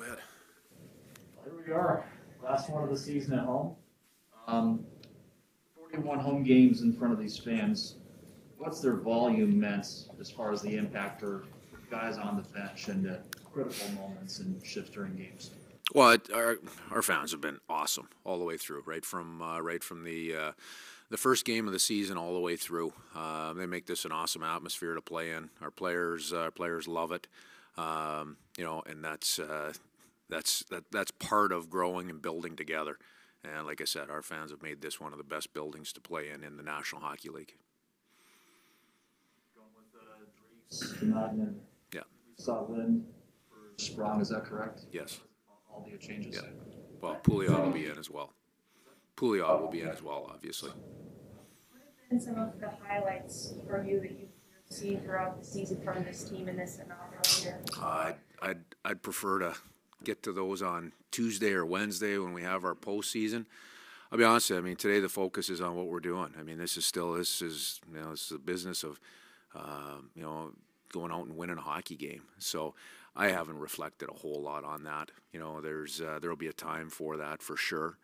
Go ahead. Here we are, last one of the season at home. Um, forty-one home games in front of these fans. What's their volume meant as far as the impact for guys on the bench and the critical moments and shifts during games? Well, it, our our fans have been awesome all the way through, right from uh, right from the uh, the first game of the season all the way through. Uh, they make this an awesome atmosphere to play in. Our players uh, players love it, um, you know, and that's uh, that's that that's part of growing and building together. And like I said, our fans have made this one of the best buildings to play in in the National Hockey League. Going with the Drees tonight Yeah. we saw Lind for Sprong, is that correct? Yes. All the changes? Yeah. Well, Pouliot will be in as well. Pouliot will be in as well, obviously. What have been some of the highlights for you that you've seen throughout the season from this team in this inaugural year? Uh, I'd, I'd, I'd prefer to get to those on Tuesday or Wednesday when we have our postseason. I'll be honest, you, I mean, today the focus is on what we're doing. I mean, this is still, this is, you know, this is a business of, um, you know, going out and winning a hockey game. So I haven't reflected a whole lot on that. You know, there's, uh, there'll be a time for that for sure.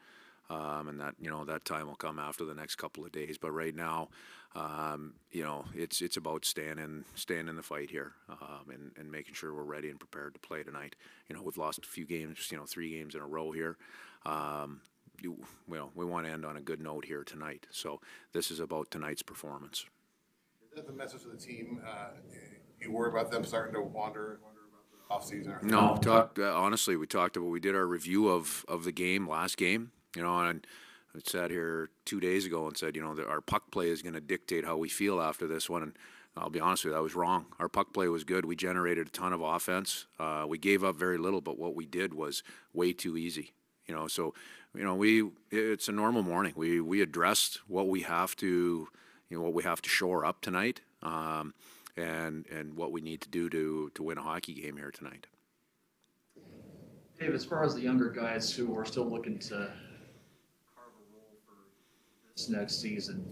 Um, and that, you know, that time will come after the next couple of days. But right now, um, you know, it's it's about staying in staying in the fight here um, and and making sure we're ready and prepared to play tonight. You know, we've lost a few games, you know, three games in a row here. Um, you, well, we want to end on a good note here tonight. So this is about tonight's performance. Is that the message to the team? Uh, You worry about them starting to wander, wonder about the offseason? or- No, we talked uh, honestly. We talked about we did our review of of the game last game. You know, and I sat here two days ago and said, you know, that our puck play is going to dictate how we feel after this one. And I'll be honest with you, I was wrong. Our puck play was good. We generated a ton of offense. Uh, we gave up very little, but what we did was way too easy. You know, so you know, we it's a normal morning. We we addressed what we have to, you know, what we have to shore up tonight, um, and and what we need to do to to win a hockey game here tonight. Dave, as far as the younger guys who are still looking to carve a role for this next season,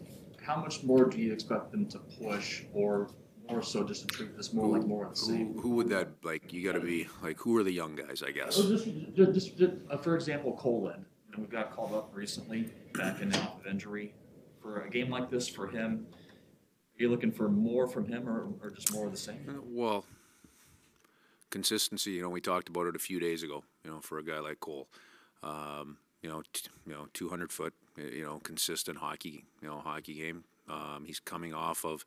how much more do you expect them to push, or more so just to treat this more like more of the same? Who, who would that like? You got to be like, who are the young guys? I guess. So just, just, just, uh, for example, Kole Lind, and we got called up recently, back in and off of injury. For a game like this, for him, are you looking for more from him, or, or just more of the same? Uh, Well, consistency. You know, we talked about it a few days ago. You know, for a guy like Kole, um, you know, t- you know, two hundred foot. You know, consistent hockey. You know, hockey game. Um, he's coming off of,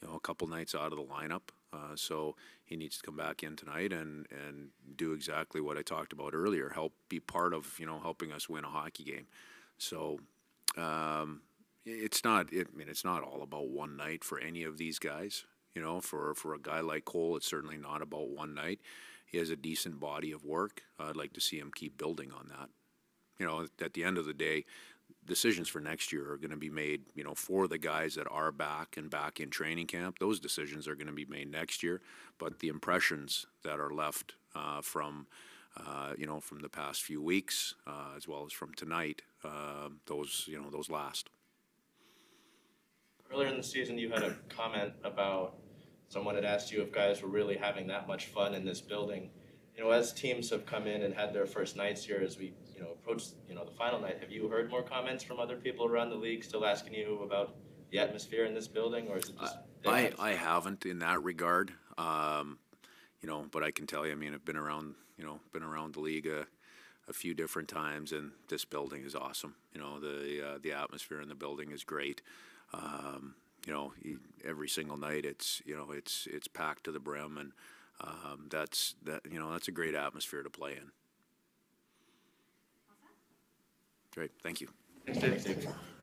you know, a couple nights out of the lineup. Uh, so he needs to come back in tonight and and do exactly what I talked about earlier. Help be part of you know helping us win a hockey game. So. Um, it's not. I mean, it's not all about one night for any of these guys. You know, for for a guy like Kole, it's certainly not about one night. He has a decent body of work. I'd like to see him keep building on that. You know, at the end of the day, decisions for next year are going to be made. You know, for the guys that are back and back in training camp, those decisions are going to be made next year. But the impressions that are left uh, from uh, you know, from the past few weeks, uh, as well as from tonight, uh, those, you know, those last. Earlier in the season, you had a comment about someone had asked you if guys were really having that much fun in this building. You know, as teams have come in and had their first nights here, as we you know approach you know the final night, have you heard more comments from other people around the league still asking you about the atmosphere in this building, or is it just? I, I haven't in that regard, um, you know, but I can tell you, I mean, I've been around, you know, been around the league a, a few different times, and this building is awesome. You know, the uh, the atmosphere in the building is great. Um, you know, every single night it's you know it's it's packed to the brim, and um, that's that you know that's a great atmosphere to play in. Great, thank you. Thanks, Dave.